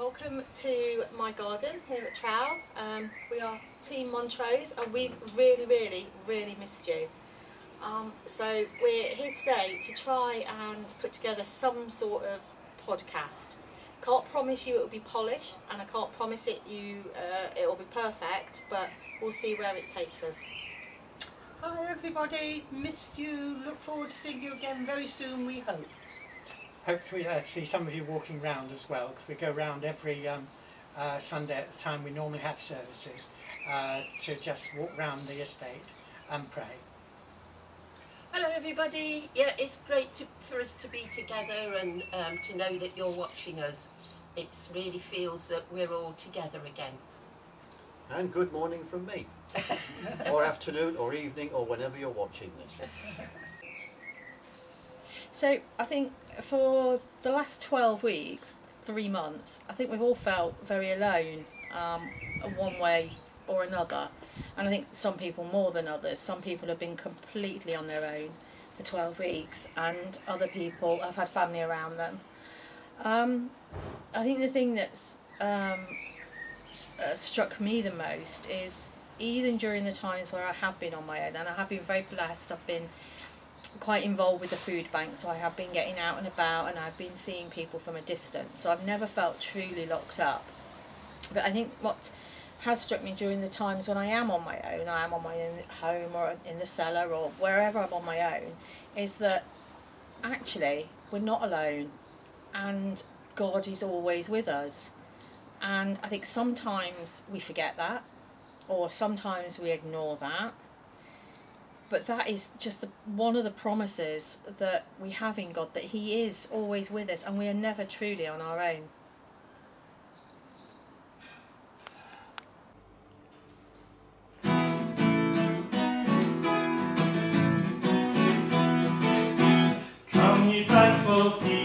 Welcome to my garden here at Trow. Um, we are Team Montrose and we've really, really, really missed you. Um, so we're here today to try and put together some sort of podcast. Can't promise you it will be polished and I can't promise it you uh, it will be perfect, but we'll see where it takes us. Hi everybody, missed you. Look forward to seeing you again very soon, we hope. Hope to uh, see some of you walking round as well, because we go round every um, uh, Sunday at the time we normally have services uh, to just walk round the estate and pray. Hello everybody. Yeah, it's great to, for us to be together and um, to know that you're watching us. It really feels that we're all together again. And good morning from me. or afternoon or evening or whenever you're watching this. So I think for the last 12 weeks, three months, I think we've all felt very alone um, one way or another. And I think some people more than others. Some people have been completely on their own for 12 weeks, and other people have had family around them. Um, I think the thing that's um, uh, struck me the most is even during the times where I have been on my own, and I have been very blessed, I've been quite involved with the food bank, so I have been getting out and about and I've been seeing people from a distance, so I've never felt truly locked up. But I think what has struck me during the times when I am on my own, I am on my own home or in the cellar or wherever I'm on my own, is that actually we're not alone and God is always with us. And I think sometimes we forget that or sometimes we ignore that but that is just the, one of the promises that we have in God that He is always with us and we are never truly on our own. Come, ye thankful people,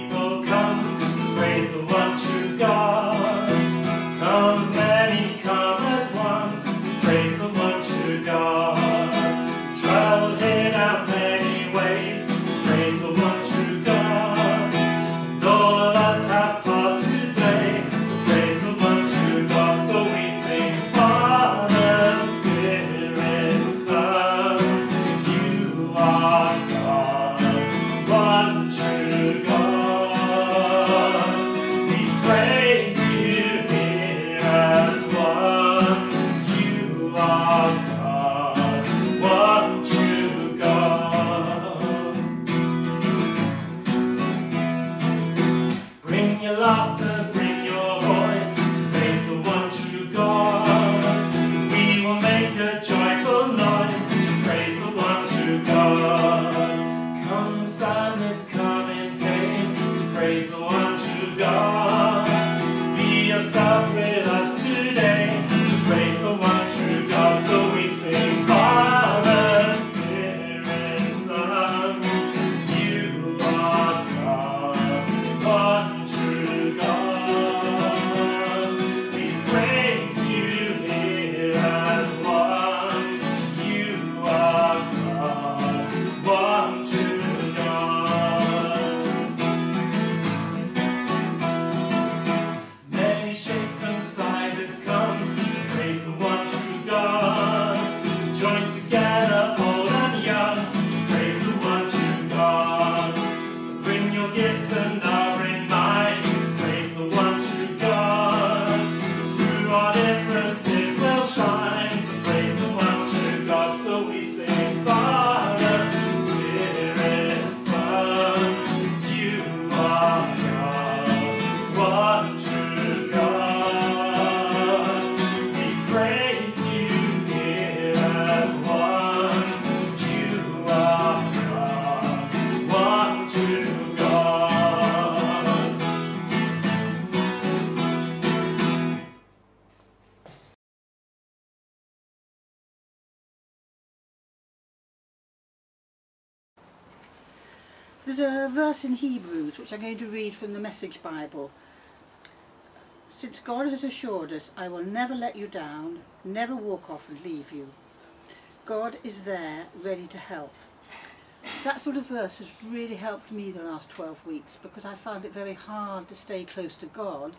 There's a verse in Hebrews which I'm going to read from the Message Bible. Since God has assured us, I will never let you down, never walk off and leave you. God is there, ready to help. That sort of verse has really helped me the last 12 weeks because I found it very hard to stay close to God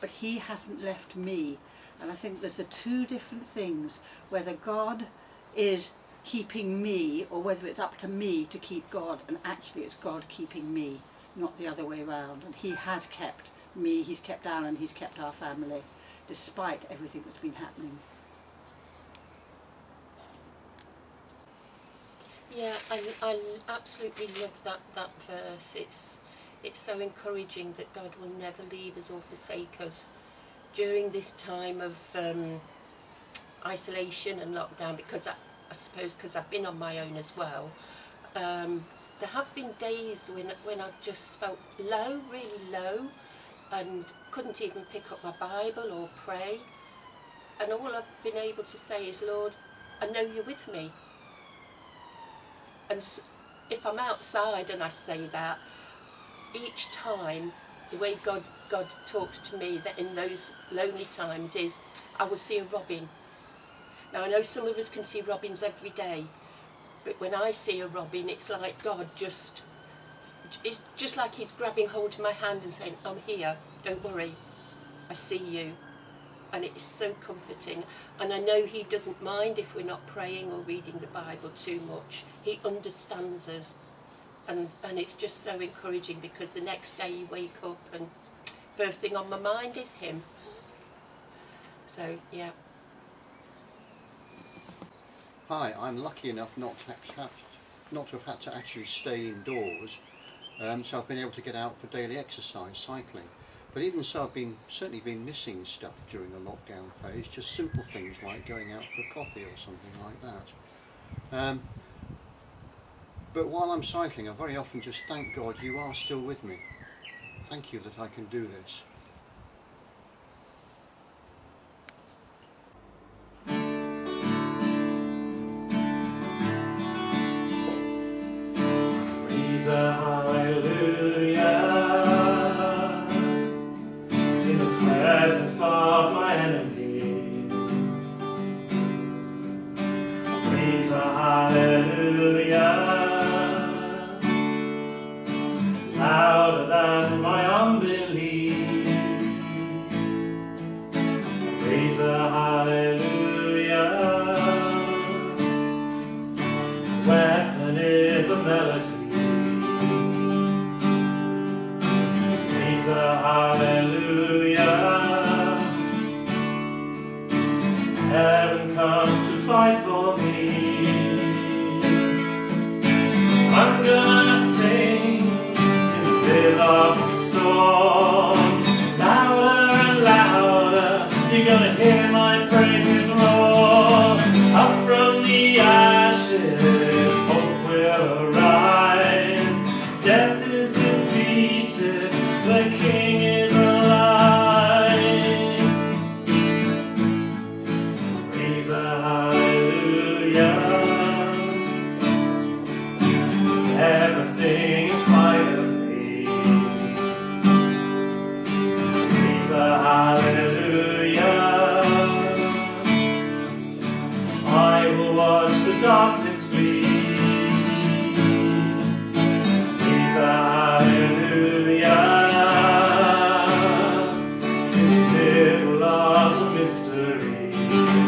but He hasn't left me. And I think there's the two different things whether God is keeping me or whether it's up to me to keep God, and actually it's God keeping me, not the other way around. And He has kept me, He's kept Alan, He's kept our family, despite everything that's been happening. Yeah, I, I absolutely love that, that verse. It's, it's so encouraging that God will never leave us or forsake us during this time of um, isolation and lockdown because I suppose because I've been on my own as well. Um, there have been days when, when I've just felt low, really low, and couldn't even pick up my Bible or pray. And all I've been able to say is, Lord, I know you're with me. And if I'm outside and I say that, each time the way God God talks to me that in those lonely times is I will see a robin. Now I know some of us can see robins every day, but when I see a robin, it's like God just it's just like He's grabbing hold of my hand and saying, "I'm here. Don't worry. I see you." And it's so comforting. And I know He doesn't mind if we're not praying or reading the Bible too much. He understands us and and it's just so encouraging because the next day you wake up and first thing on my mind is him so yeah Hi, I'm lucky enough not to have, not to have had to actually stay indoors, um, so I've been able to get out for daily exercise, cycling. But even so, I've been certainly been missing stuff during the lockdown phase, just simple things like going out for a coffee or something like that. Um, but while I'm cycling, I very often just thank God you are still with me. Thank you that I can do this. Praise a hallelujah in the presence of my enemies. Praise a hallelujah louder than my unbelief. Hallelujah. Everything inside of me. Praise a hallelujah. I will watch the darkness flee. Hallelujah. In the middle of mystery.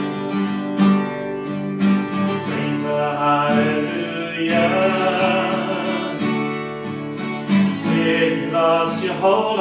Lost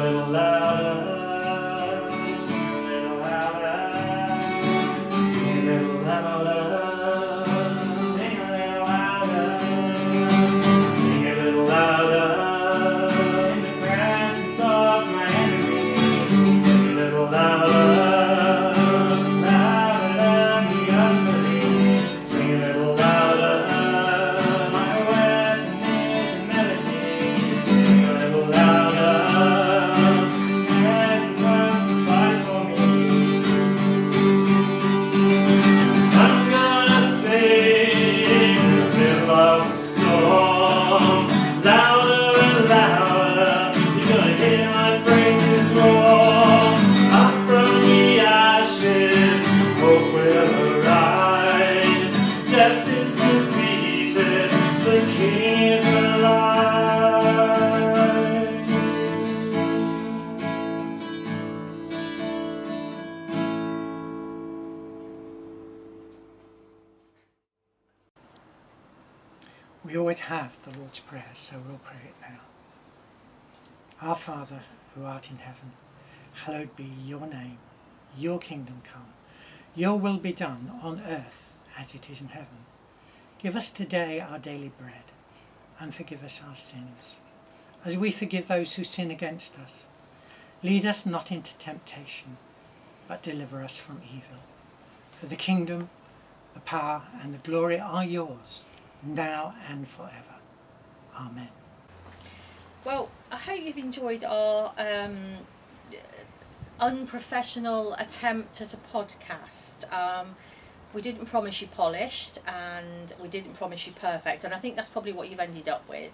little louder, sing a little louder, sing a little louder. We always have the Lord's Prayer, so we'll pray it now. Our Father, who art in heaven, hallowed be your name. Your kingdom come. Your will be done on earth as it is in heaven. Give us today our daily bread, and forgive us our sins, as we forgive those who sin against us. Lead us not into temptation, but deliver us from evil. For the kingdom, the power, and the glory are yours, now and forever. Amen. Well, I hope you've enjoyed our um, unprofessional attempt at a podcast. Um, we didn't promise you polished and we didn't promise you perfect, and I think that's probably what you've ended up with.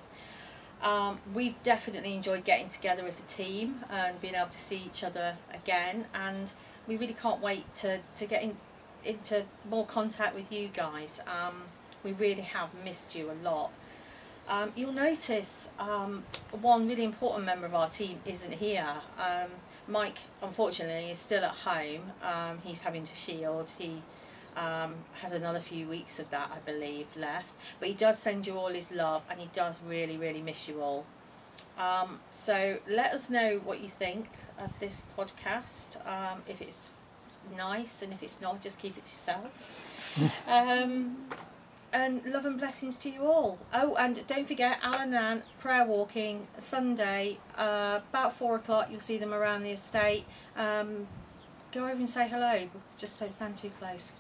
Um, we've definitely enjoyed getting together as a team and being able to see each other again, and we really can't wait to, to get in, into more contact with you guys. Um, we really have missed you a lot. Um, you'll notice um, one really important member of our team isn't here. Um, Mike, unfortunately, is still at home. Um, he's having to shield. He um, has another few weeks of that, I believe, left. But he does send you all his love and he does really, really miss you all. Um, so let us know what you think of this podcast. Um, if it's nice and if it's not, just keep it to yourself. um, and love and blessings to you all. Oh, and don't forget Alan and prayer walking Sunday uh, about four o'clock. You'll see them around the estate. Um, go over and say hello. Just don't stand too close.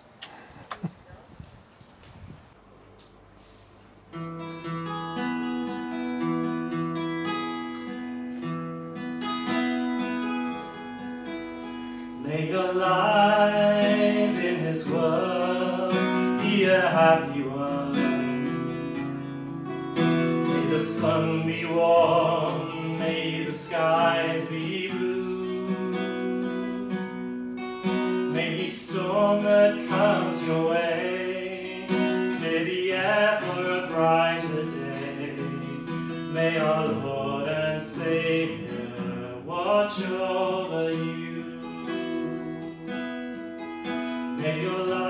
May your life in this world be a happy one. May the sun be warm, may the skies be blue. May each storm that comes your way watch over you. May your life